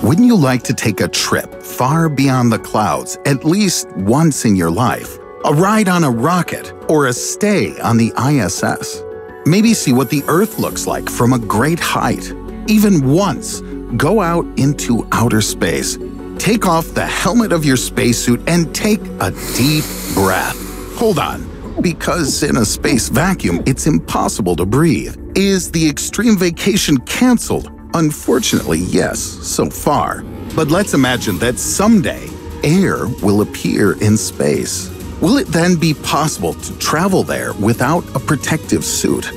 Wouldn't you like to take a trip far beyond the clouds at least once in your life? A ride on a rocket or a stay on the ISS? Maybe see what the Earth looks like from a great height. Even once, go out into outer space. Take off the helmet of your spacesuit and take a deep breath. Hold on, because in a space vacuum, it's impossible to breathe. Is the extreme vacation canceled? Unfortunately, yes, so far. But let's imagine that someday air will appear in space. Will it then be possible to travel there without a protective suit?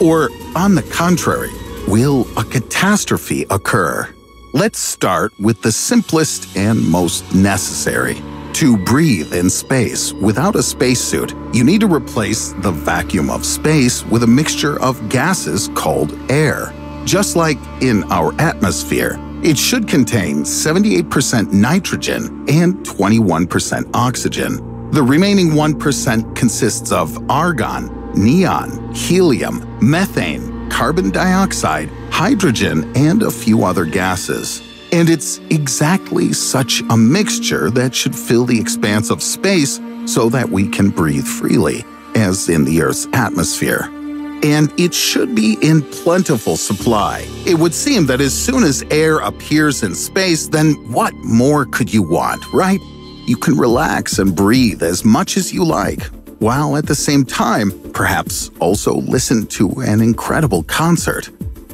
Or, on the contrary, will a catastrophe occur? Let's start with the simplest and most necessary. To breathe in space without a spacesuit, you need to replace the vacuum of space with a mixture of gases called air. Just like in our atmosphere, it should contain 78% nitrogen and 21% oxygen. The remaining 1% consists of argon, neon, helium, methane, carbon dioxide, hydrogen, and a few other gases. And it's exactly such a mixture that should fill the expanse of space so that we can breathe freely, as in the Earth's atmosphere. And it should be in plentiful supply. It would seem that as soon as air appears in space, then what more could you want, right? You can relax and breathe as much as you like, while at the same time, perhaps also listen to an incredible concert.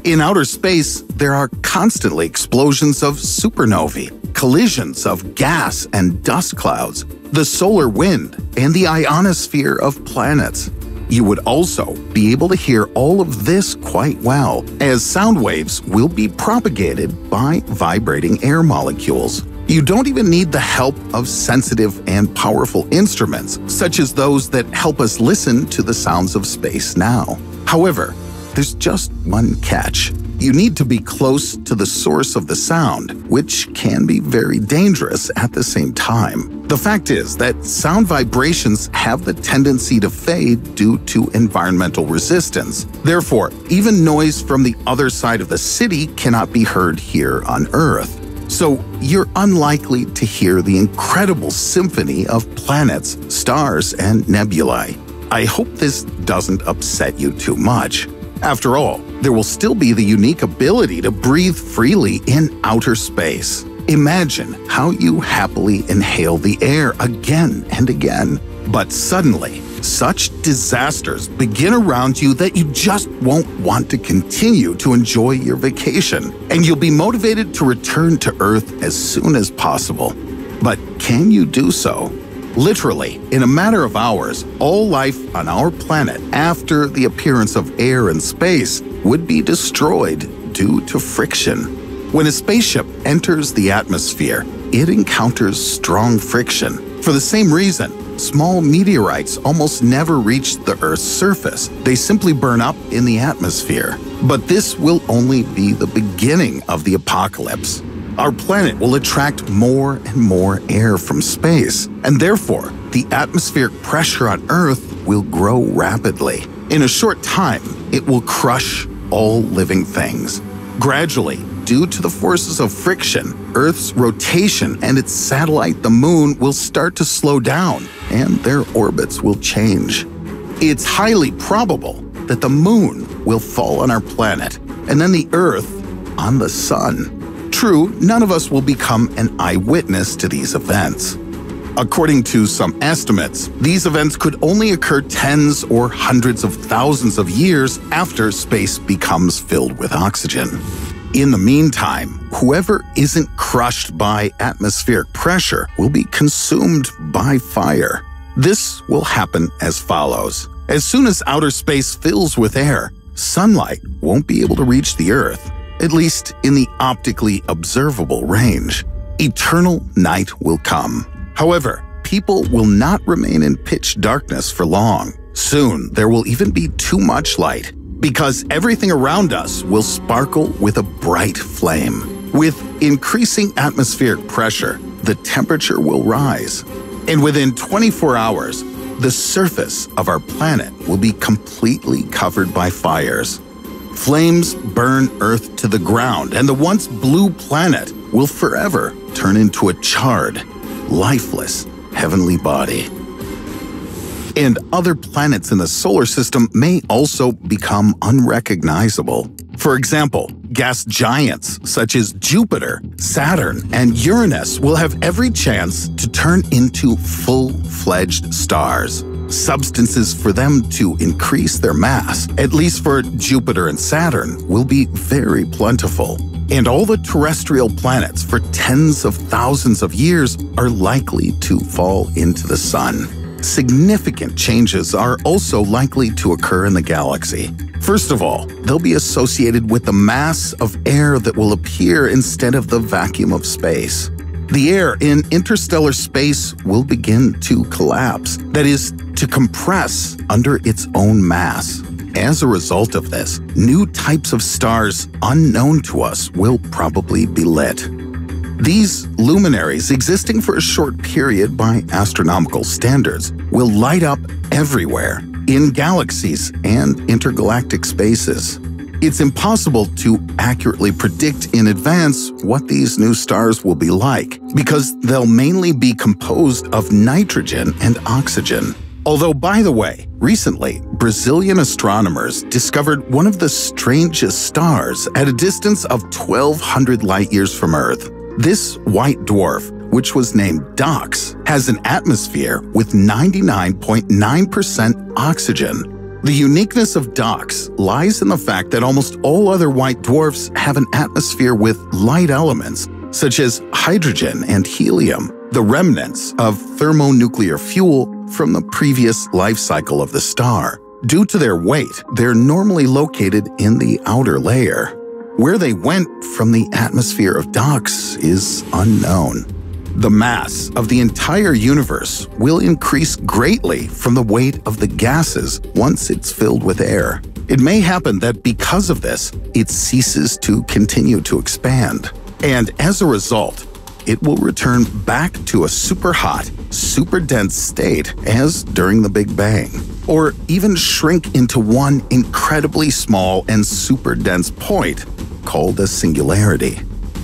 In outer space, there are constantly explosions of supernovae, collisions of gas and dust clouds, the solar wind, and the ionosphere of planets. You would also be able to hear all of this quite well, as sound waves will be propagated by vibrating air molecules. You don't even need the help of sensitive and powerful instruments, such as those that help us listen to the sounds of space now. However, there's just one catch. You need to be close to the source of the sound, which can be very dangerous at the same time. The fact is that sound vibrations have the tendency to fade due to environmental resistance. Therefore, even noise from the other side of the city cannot be heard here on Earth. So, you're unlikely to hear the incredible symphony of planets, stars, and nebulae. I hope this doesn't upset you too much. After all, there will still be the unique ability to breathe freely in outer space. Imagine how you happily inhale the air again and again. But suddenly, such disasters begin around you that you just won't want to continue to enjoy your vacation, and you'll be motivated to return to Earth as soon as possible. But can you do so? Literally, in a matter of hours, all life on our planet after the appearance of air and space would be destroyed due to friction. When a spaceship enters the atmosphere, it encounters strong friction. For the same reason, small meteorites almost never reach the Earth's surface. They simply burn up in the atmosphere. But this will only be the beginning of the apocalypse our planet will attract more and more air from space, and therefore, the atmospheric pressure on Earth will grow rapidly. In a short time, it will crush all living things. Gradually, due to the forces of friction, Earth's rotation and its satellite, the Moon, will start to slow down, and their orbits will change. It's highly probable that the Moon will fall on our planet, and then the Earth on the Sun. True, none of us will become an eyewitness to these events. According to some estimates, these events could only occur tens or hundreds of thousands of years after space becomes filled with oxygen. In the meantime, whoever isn't crushed by atmospheric pressure will be consumed by fire. This will happen as follows. As soon as outer space fills with air, sunlight won't be able to reach the Earth at least in the optically observable range. Eternal night will come. However, people will not remain in pitch darkness for long. Soon, there will even be too much light because everything around us will sparkle with a bright flame. With increasing atmospheric pressure, the temperature will rise. And within 24 hours, the surface of our planet will be completely covered by fires. Flames burn Earth to the ground, and the once blue planet will forever turn into a charred, lifeless, heavenly body. And other planets in the solar system may also become unrecognizable. For example, gas giants such as Jupiter, Saturn, and Uranus will have every chance to turn into full fledged stars. Substances for them to increase their mass, at least for Jupiter and Saturn, will be very plentiful. And all the terrestrial planets for tens of thousands of years are likely to fall into the Sun. Significant changes are also likely to occur in the galaxy. First of all, they'll be associated with the mass of air that will appear instead of the vacuum of space. The air in interstellar space will begin to collapse, that is, to compress under its own mass. As a result of this, new types of stars unknown to us will probably be lit. These luminaries, existing for a short period by astronomical standards, will light up everywhere in galaxies and intergalactic spaces. It's impossible to accurately predict in advance what these new stars will be like because they'll mainly be composed of nitrogen and oxygen. Although, by the way, recently, Brazilian astronomers discovered one of the strangest stars at a distance of 1,200 light years from Earth. This white dwarf, which was named Dox, has an atmosphere with 99.9% oxygen. The uniqueness of Dox lies in the fact that almost all other white dwarfs have an atmosphere with light elements, such as hydrogen and helium, the remnants of thermonuclear fuel from the previous life cycle of the star. Due to their weight, they're normally located in the outer layer. Where they went from the atmosphere of Dox is unknown. The mass of the entire universe will increase greatly from the weight of the gases once it's filled with air. It may happen that because of this, it ceases to continue to expand. And as a result, it will return back to a super hot, super dense state as during the Big Bang, or even shrink into one incredibly small and super dense point called a singularity.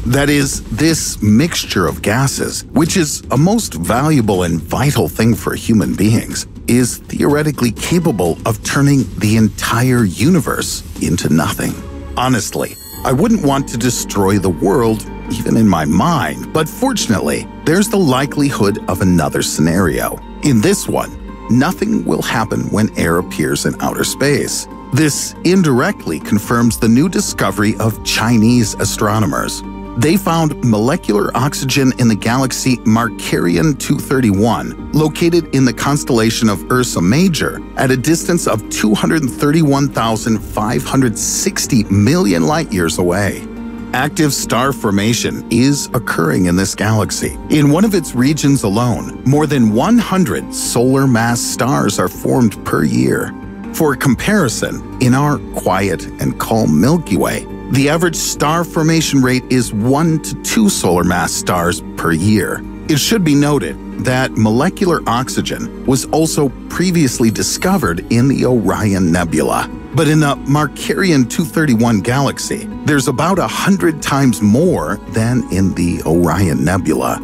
That is, this mixture of gases, which is a most valuable and vital thing for human beings, is theoretically capable of turning the entire universe into nothing. Honestly, I wouldn't want to destroy the world, even in my mind, but fortunately, there's the likelihood of another scenario. In this one, nothing will happen when air appears in outer space. This indirectly confirms the new discovery of Chinese astronomers. They found molecular oxygen in the galaxy Markarian 231, located in the constellation of Ursa Major, at a distance of 231,560 million light years away. Active star formation is occurring in this galaxy. In one of its regions alone, more than 100 solar mass stars are formed per year. For comparison, in our quiet and calm Milky Way, the average star formation rate is 1 to 2 solar mass stars per year. It should be noted that molecular oxygen was also previously discovered in the Orion Nebula. But in the Markarian 231 galaxy, there's about a hundred times more than in the Orion Nebula.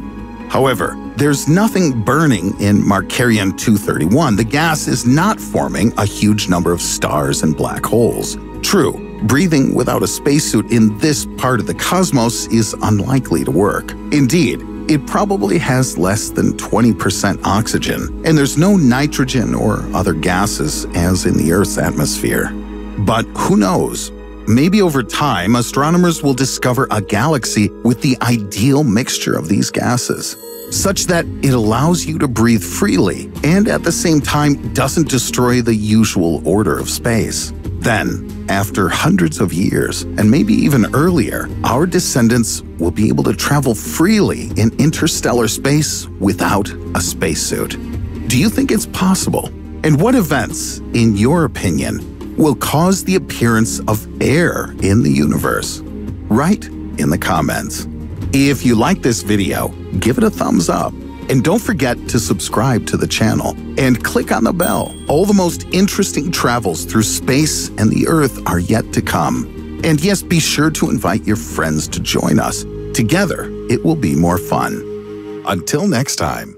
However, there's nothing burning in Markarian 231. The gas is not forming a huge number of stars and black holes. True, breathing without a spacesuit in this part of the cosmos is unlikely to work. Indeed, it probably has less than 20% oxygen, and there's no nitrogen or other gases as in the Earth's atmosphere. But who knows? Maybe over time, astronomers will discover a galaxy with the ideal mixture of these gases, such that it allows you to breathe freely and at the same time doesn't destroy the usual order of space. Then, after hundreds of years, and maybe even earlier, our descendants will be able to travel freely in interstellar space without a spacesuit. Do you think it's possible? And what events, in your opinion, will cause the appearance of air in the universe? Write in the comments. If you like this video, give it a thumbs up and don't forget to subscribe to the channel. And click on the bell. All the most interesting travels through space and the Earth are yet to come. And yes, be sure to invite your friends to join us. Together, it will be more fun. Until next time.